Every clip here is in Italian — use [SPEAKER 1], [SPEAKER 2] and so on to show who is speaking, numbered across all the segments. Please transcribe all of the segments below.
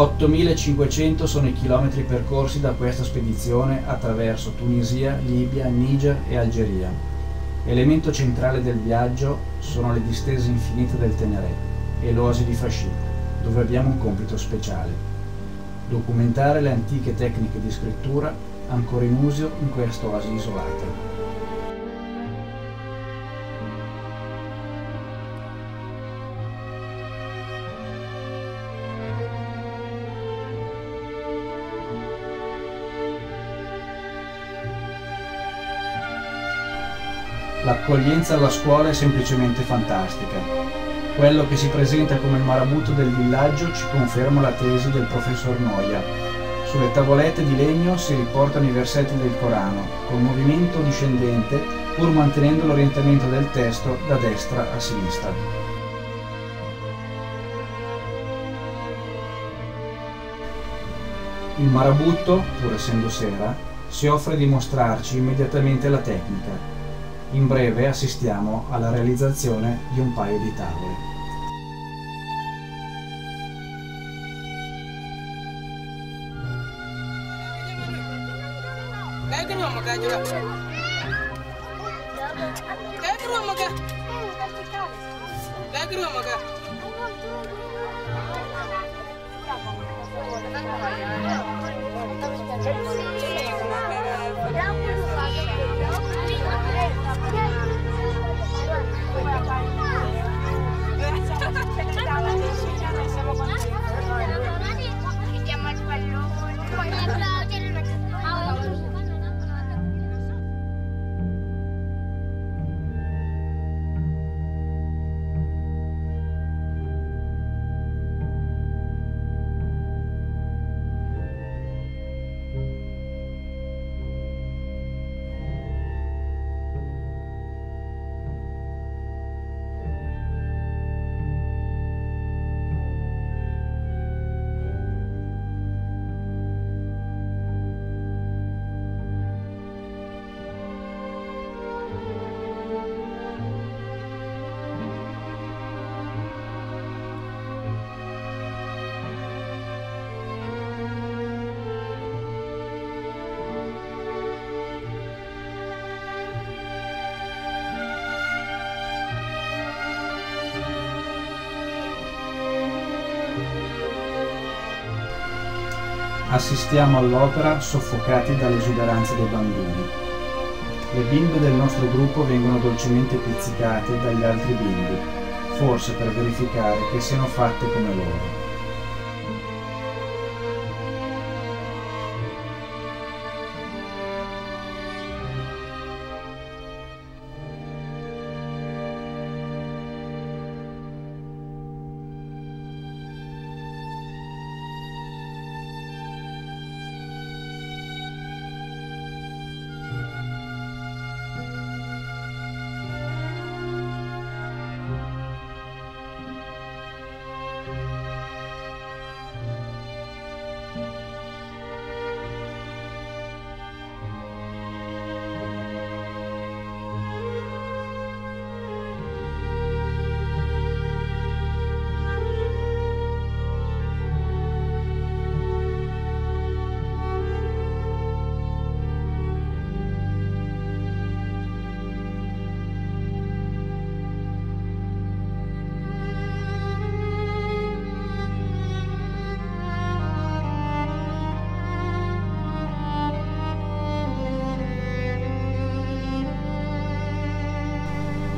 [SPEAKER 1] 8.500 sono i chilometri percorsi da questa spedizione attraverso Tunisia, Libia, Niger e Algeria. Elemento centrale del viaggio sono le distese infinite del Teneré e l'oasi di Fascina, dove abbiamo un compito speciale. Documentare le antiche tecniche di scrittura ancora in uso in questa oasi isolata. L'accoglienza alla scuola è semplicemente fantastica. Quello che si presenta come il marabutto del villaggio ci conferma la tesi del professor Noia. Sulle tavolette di legno si riportano i versetti del Corano, con movimento discendente, pur mantenendo l'orientamento del testo da destra a sinistra. Il marabutto, pur essendo sera, si offre di mostrarci immediatamente la tecnica, in breve assistiamo alla realizzazione di un paio di tavole. Assistiamo all'opera soffocati dall'esuberanza dei bambini. Le bimbe del nostro gruppo vengono dolcemente pizzicate dagli altri bimbi, forse per verificare che siano fatte come loro.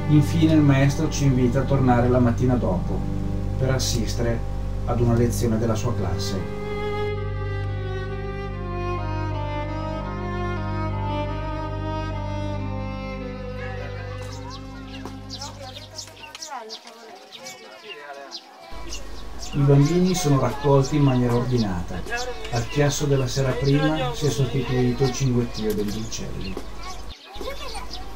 [SPEAKER 1] Infine il maestro ci invita a tornare la mattina dopo per assistere ad una lezione della sua classe. I bambini sono raccolti in maniera ordinata. Al chiasso della sera prima si è sostituito il cinguettio degli uccelli.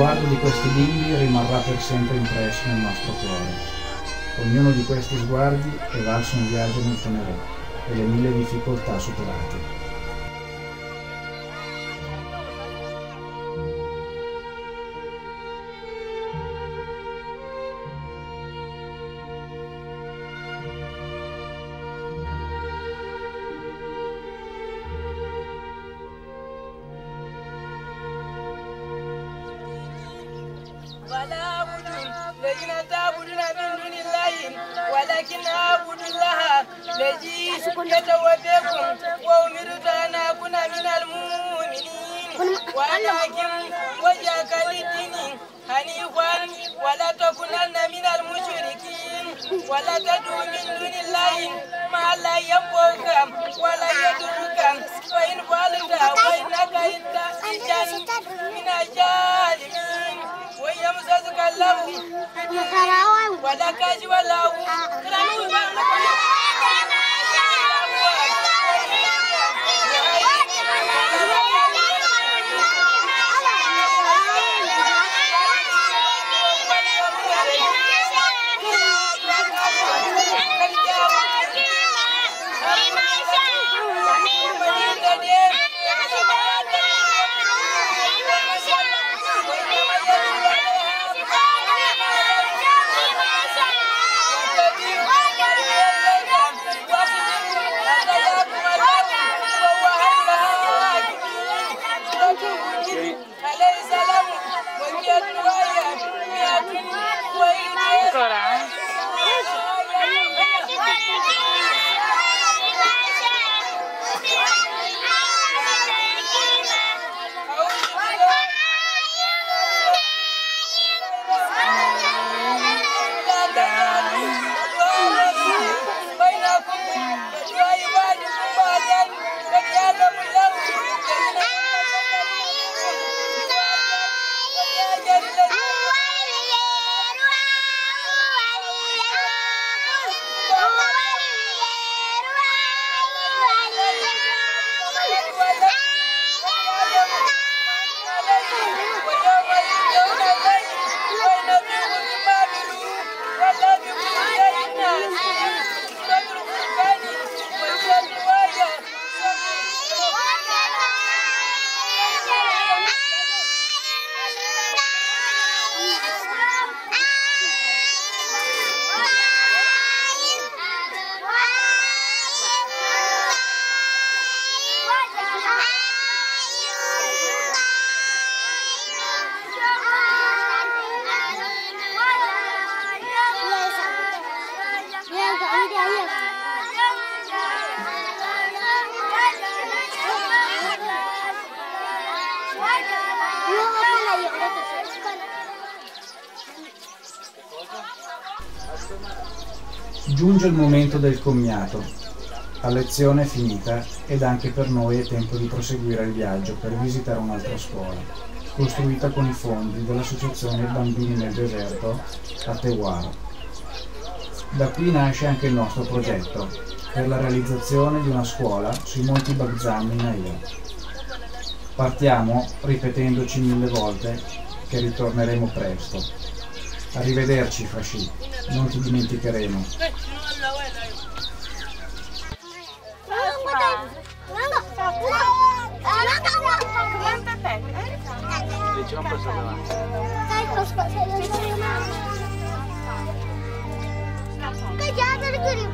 [SPEAKER 1] sguardo di questi bimbi rimarrà per sempre impresso nel nostro cuore. Ognuno di questi sguardi è valso un viaggio nel Teneré e le mille difficoltà superate.
[SPEAKER 2] الذين تعبدون من دون الله ولكن أعبد الله الذي يتوفاكم وأمرت أن أكون من المؤمنين. ولكن وجهك للدين حنيفا ولا تكونن من المشركين. ولا تدعو من دون الله ما لا ينفعك ولا يضرك. فإن فعلت فإنك إذا من wai ya musa su kallahu wala kaji wala ah, ah.
[SPEAKER 1] Giunge il momento del commiato. La lezione è finita ed anche per noi è tempo di proseguire il viaggio per visitare un'altra scuola, costruita con i fondi dell'associazione Bambini nel Deserto a Tehuaro. Da qui nasce anche il nostro progetto per la realizzazione di una scuola sui Monti Bagzam in Naia. Partiamo ripetendoci mille volte che ritorneremo presto. Arrivederci Fasci, non ti dimenticheremo.
[SPEAKER 3] Kejahatan kirim.